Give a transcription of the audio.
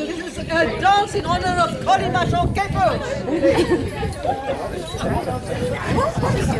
So this is a dance in honor of Colin Machon Kepo.